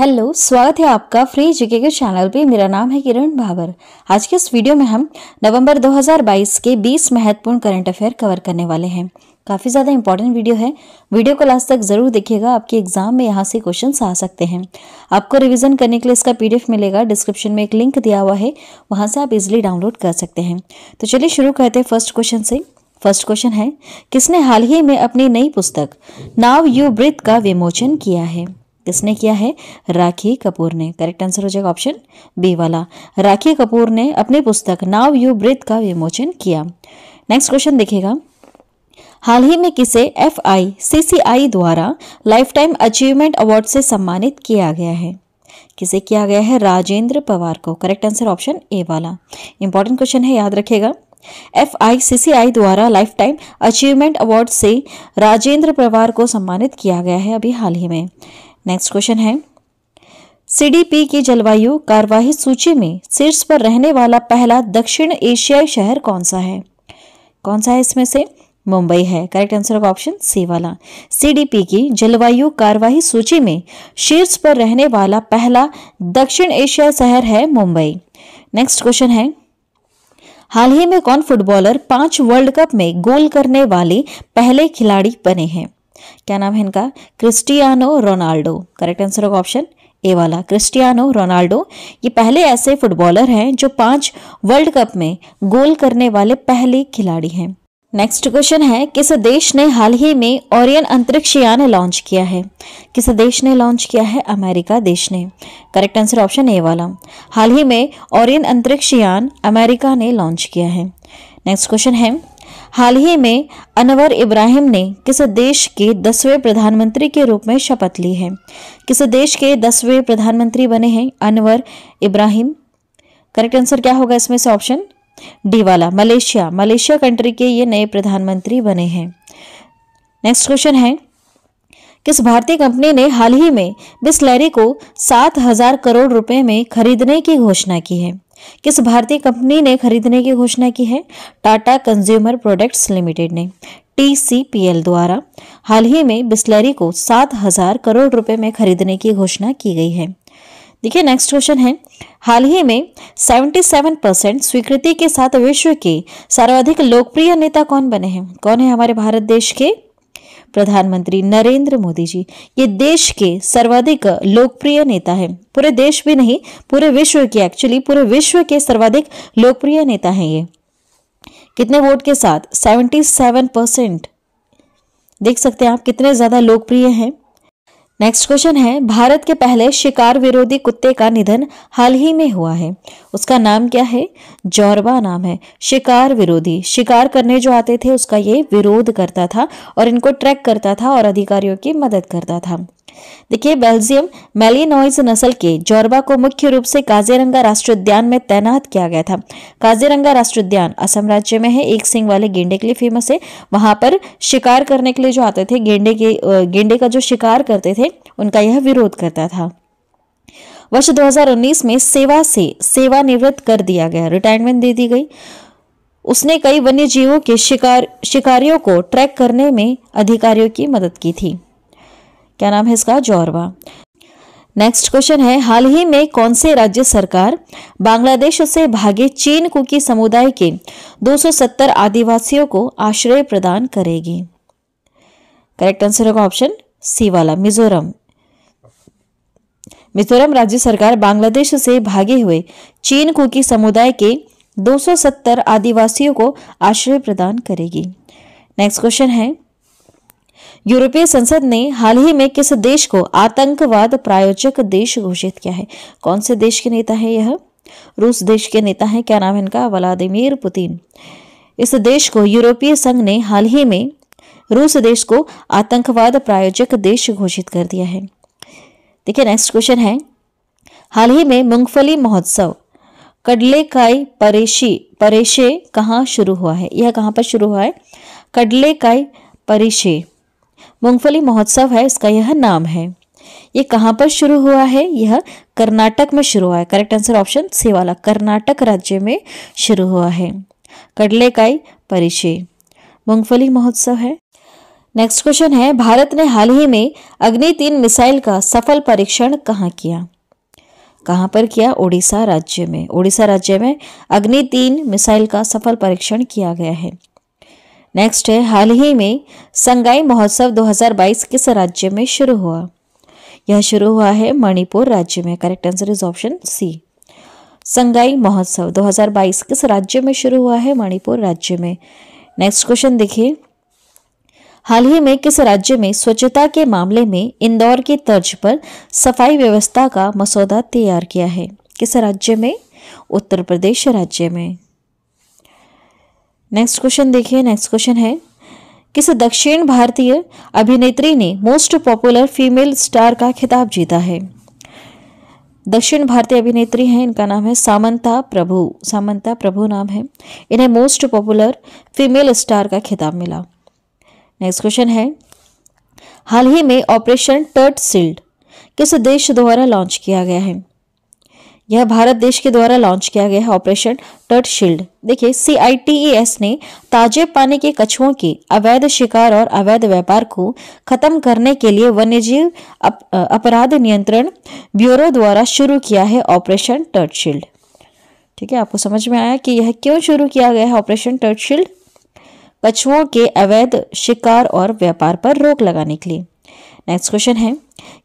Hello, स्वागत है आपका फ्री जीके के चैनल पे। मेरा नाम है किरण भावर आज के इस वीडियो में हम नवंबर 2022 के 20 महत्वपूर्ण करंट अफेयर कवर करने वाले हैं। काफ़ी ज़्यादा इंपॉर्टेंट वीडियो है। वीडियो को लास्ट तक ज़रूर देखिएगा। आपके एग्ज़ाम में यहाँ से क्वेश्चन आ सकते हैं। आपको रिविजन करने के लिए इसका पीडीएफ मिलेगा। डिस्क्रिप्शन में एक लिंक दिया हुआ है। वहाँ से आप इजिली डाउनलोड कर सकते हैं। तो चलिए शुरू करते हैं फ़र्स्ट क्वेश्चन से। फ़र्स्ट क्वेश्चन है, किसने हाल ही में अपनी नई पुस्तक नाव यू ब्रिथ का विमोचन किया है? किसने किया है? राखी कपूर ने। करेक्ट आंसर हो जाएगा ऑप्शन बी वाला। राखी कपूर ने अपनी पुस्तक नाव यू ब्रिथ का विमोचन किया। नेक्स्ट क्वेश्चन देखिएगा। हाल ही में किसे एफ़ आई सी सी आई द्वारा लाइफ टाइम अचीवमेंट अवार्ड से सम्मानित किया गया है? किसे किया गया है? राजेंद्र पवार को। करेक्ट आंसर ऑप्शन ए वाला। इंपॉर्टेंट क्वेश्चन है, याद रखेगा एफ़ आई सी सी आई द्वारा लाइफ टाइम अचीवमेंट अवार्ड से राजेंद्र पवार को सम्मानित किया गया है अभी हाल ही में। नेक्स्ट क्वेश्चन है। सीडीपी की जलवायु कार्यवाही सूची में शीर्ष पर रहने वाला पहला दक्षिण एशियाई शहर कौन सा है? कौन सा है इसमें से? मुंबई है। Correct answer of option C वाला। सीडीपी की जलवायु कार्यवाही सूची में शीर्ष पर रहने वाला पहला दक्षिण एशिया शहर है मुंबई। नेक्स्ट क्वेश्चन है। हाल ही में कौन फुटबॉलर पाँच वर्ल्ड कप में गोल करने वाले पहले खिलाड़ी बने हैं? क्या नाम है इनका? Cristiano Ronaldo. करेक्ट आंसर होगा ऑप्शन ए वाला। क्रिस्टियानो रोनाल्डो, ये पहले ऐसे फुटबॉलर हैं जो पाँच वर्ल्ड कप में गोल करने वाले पहले खिलाड़ी हैं। नेक्स्ट क्वेश्चन है, किस देश ने हाल ही में ओरियन अंतरिक्ष यान लॉन्च किया है? किस देश ने लॉन्च किया है? अमेरिका देश ने। करेक्ट आंसर ऑप्शन ए वाला। हाल ही में ओरियन अंतरिक्ष यान अमेरिका ने लॉन्च किया है। नेक्स्ट क्वेश्चन है हाल ही में अनवर इब्राहिम ने किस देश के दसवें प्रधानमंत्री के रूप में शपथ ली है। किस देश के दसवें प्रधानमंत्री बने हैं अनवर इब्राहिम। करेक्ट आंसर क्या होगा इसमें से ऑप्शन? डी वाला, मलेशिया। मलेशिया कंट्री के ये नए प्रधानमंत्री बने हैं। नेक्स्ट क्वेश्चन है, किस भारतीय कंपनी ने हाल ही में बिस्लैरी को सात हज़ार करोड़ रुपए में खरीदने की घोषणा की है? किस भारतीय कंपनी ने खरीदने की घोषणा की है? टाटा कंज्यूमर प्रोडक्ट्स लिमिटेड ने। टीसीपीएल द्वारा हाल ही में बिस्लरी को सात हज़ार करोड़ रुपए में खरीदने की घोषणा की गई है। देखिए नेक्स्ट क्वेश्चन है। हाल ही में 77 परसेंट स्वीकृति के साथ विश्व के सर्वाधिक लोकप्रिय नेता कौन बने हैं? कौन है हमारे भारत देश के? प्रधानमंत्री नरेंद्र मोदी जी ये देश के सर्वाधिक लोकप्रिय नेता हैं। पूरे देश भी नहीं, पूरे विश्व के एक्चुअली पूरे विश्व के सर्वाधिक लोकप्रिय नेता हैं ये। कितने वोट के साथ? 77 परसेंट देख सकते हैं आप कितने ज़्यादा लोकप्रिय हैं। नेक्स्ट क्वेश्चन है, भारत के पहले शिकार विरोधी कुत्ते का निधन हाल ही में हुआ है। उसका नाम क्या है? जौरबा नाम है। शिकार विरोधी। शिकार करने जो आते थे, उसका ये विरोध करता था और इनको ट्रैक करता था और अधिकारियों की मदद करता था। देखिए, बेल्जियम मेलिनोइज नस्ल के जौरबा को मुख्य रूप से काजीरंगा राष्ट्रीय उद्यान में तैनात किया गया था। काजीरंगा राष्ट्रीय उद्यान असम राज्य में है। एक सिंह वाले गेंडे के लिए फ़ेमस है। वहाँ पर शिकार करने के लिए जो आते थे, गेंडे के गेंडे का जो शिकार करते थे, उनका यह विरोध करता था। वर्ष 2019 में सेवा से सेवानिवृत्त कर दिया गया। रिटायरमेंट दे दी गई। उसने कई वन्य जीवों के शिकार, शिकारियों को ट्रैक करने में अधिकारियों की मदद की थी। क्या नाम है इसका? जौरवा नेक्स्ट क्वेश्चन है, हाल ही में कौन से राज्य सरकार बांग्लादेश से भागे चीन कुकी समुदाय के 270 आदिवासियों को आश्रय प्रदान करेगी? करेक्ट आंसर होगा ऑप्शन सी वाला, मिजोरम। मिजोरम राज्य सरकार बांग्लादेश से भागे हुए चीन कुकी समुदाय के 270 आदिवासियों को आश्रय प्रदान करेगी। नेक्स्ट क्वेश्चन है यूरोपीय संसद ने हाल ही में किस देश को आतंकवाद प्रायोजक देश घोषित किया है? कौन से देश के नेता है यह? रूस देश के नेता है, क्या नाम है इनका? Vladimir Putin. इस देश को यूरोपीय संघ ने हाल ही में रूस देश को आतंकवाद प्रायोजक देश घोषित कर दिया है। देखिए नेक्स्ट क्वेश्चन है। हाल ही में मूंगफली महोत्सव कडले कडलेकाई परेशी, परेशे कहाँ शुरू हुआ है? यह कहाँ पर शुरू हुआ है? कडलेकाई परिशे। मूंगफली महोत्सव है, इसका यह नाम है। ये कहाँ पर शुरू हुआ है? यह कर्नाटक में शुरू हुआ है। करेक्ट आंसर ऑप्शन सी वाला। कर्नाटक राज्य में शुरू हुआ है। कडले कडलेकाई परिचय। मूंगफली महोत्सव है। नेक्स्ट क्वेश्चन है, भारत ने हाल ही में अग्नि तीन मिसाइल का सफल परीक्षण कहाँ किया? कहाँ पर किया? ओडिशा राज्य में। ओडिशा राज्य में अग्नि तीन मिसाइल का सफल परीक्षण किया गया है। नेक्स्ट है हाल ही में संगाई महोत्सव 2022 किस राज्य में शुरू हुआ? यह शुरू हुआ है मणिपुर राज्य में correct answer is option C Sangai महोत्सव 2022 किस राज्य में शुरू हुआ है? मणिपुर राज्य में। नेक्स्ट क्वेश्चन देखिए। हाल ही में किस राज्य में स्वच्छता के मामले में इंदौर की तर्ज पर सफ़ाई व्यवस्था का मसौदा तैयार किया है? किस राज्य में? उत्तर प्रदेश राज्य में। नेक्स्ट क्वेश्चन देखिए नेक्स्ट क्वेश्चन है। किस दक्षिण भारतीय अभिनेत्री ने मोस्ट पॉपुलर फीमेल स्टार का खिताब जीता है? दक्षिण भारतीय अभिनेत्री हैं, इनका नाम है सामंता प्रभु। सामंता प्रभु नाम है। इन्हें मोस्ट पॉपुलर फीमेल स्टार का खिताब मिला। नेक्स्ट क्वेश्चन है। हाल ही में ऑपरेशन टर्ट सील्ड किस देश द्वारा लॉन्च किया गया है? यह भारत देश के द्वारा लॉन्च किया गया है ऑपरेशन टर्ट शील्ड देखिए सीआईटीएस ने ताजे पानी के कछुओं के अवैध शिकार और अवैध व्यापार को खत्म करने के लिए वन्यजीव अप, अपराध नियंत्रण ब्यूरो द्वारा शुरू किया है ऑपरेशन टर्ट शील्ड ठीक है आपको समझ में आया कि यह क्यों शुरू किया गया है ऑपरेशन टर्ट शील्ड कछुओं के अवैध शिकार और व्यापार पर रोक लगाने के लिए। नेक्स्ट क्वेश्चन है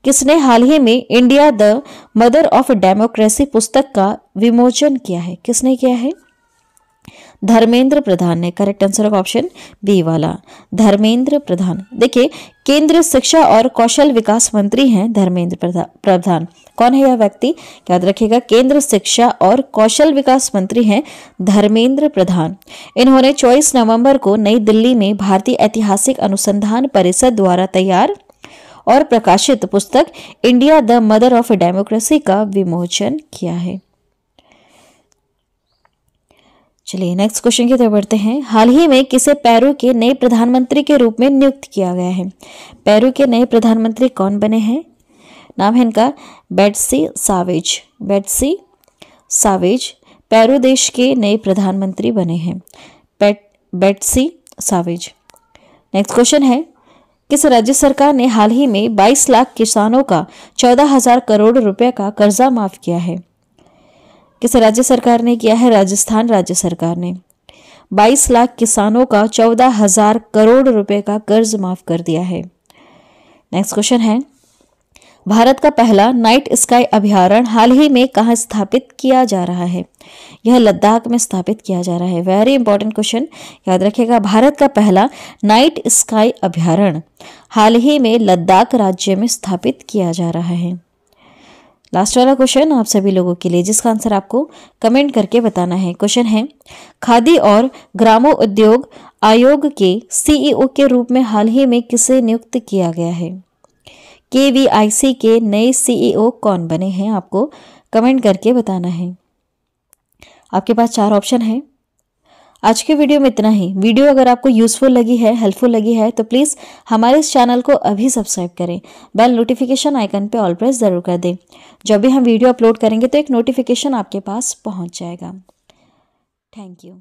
किसने हाल ही में India the mother of democracy पुस्तक का विमोचन किया है। किसने किया है? धर्मेंद्र प्रधान ने। करेक्ट आंसर का ऑप्शन बी वाला। धर्मेंद्र प्रधान। देखिए केंद्र शिक्षा और कौशल विकास मंत्री हैं धर्मेंद्र प्रधान। कौन है यह व्यक्ति? याद रखिएगा केंद्र शिक्षा और कौशल विकास मंत्री हैं धर्मेंद्र प्रधान। इन्होंने 24 नवंबर को नई दिल्ली में भारतीय ऐतिहासिक अनुसंधान परिषद द्वारा तैयार और प्रकाशित पुस्तक India the mother of democracy का विमोचन किया है। चलिए नेक्स्ट क्वेश्चन की तरफ़ बढ़ते हैं। हाल ही में किसे पेरू के नए प्रधानमंत्री के रूप में नियुक्त किया गया है? पेरू के नए प्रधानमंत्री कौन बने हैं? नाम है इनका Betsy Savage. Betsy Savage Peru देश के नए प्रधानमंत्री बने हैं। Betsy Chavez. नेक्स्ट क्वेश्चन है किस राज्य सरकार ने हाल ही में 22 लाख किसानों का चौदह हज़ार करोड़ रुपए का कर्जा माफ़ किया है। किस राज्य सरकार ने किया है, राजस्थान राज्य सरकार ने। 22 लाख किसानों का चौदह हज़ार करोड़ रुपए का कर्ज माफ़ कर दिया है। नेक्स्ट क्वेश्चन है। भारत का पहला नाइट स्काई अभ्यारण हाल ही में कहा स्थापित किया जा रहा है? यह लद्दाख में स्थापित किया जा रहा है। वेरी इंपॉर्टेंट क्वेश्चन याद रखिएगा, भारत का पहला नाइट स्काई अभ्यारण हाल ही में लद्दाख राज्य में स्थापित किया जा रहा है। लास्ट वाला क्वेश्चन आप सभी लोगों के लिए, जिसका आंसर आपको कमेंट करके बताना है। क्वेश्चन है, खादी और ग्रामो उद्योग आयोग के सीईओ के रूप में हाल ही में किसे नियुक्त किया गया है? के के नए सीईओ कौन बने हैं आपको कमेंट करके बताना है। आपके पास चार ऑप्शन है। आज के वीडियो में इतना ही। वीडियो अगर आपको यूजफुल लगी है हेल्पफुल लगी है तो प्लीज़ हमारे इस चैनल को अभी सब्सक्राइब करें। बेल नोटिफिकेशन आइकन पे ऑल प्रेस ज़रूर कर दें। जब भी हम वीडियो अपलोड करेंगे तो एक नोटिफिकेशन आपके पास पहुँच जाएगा। Thank you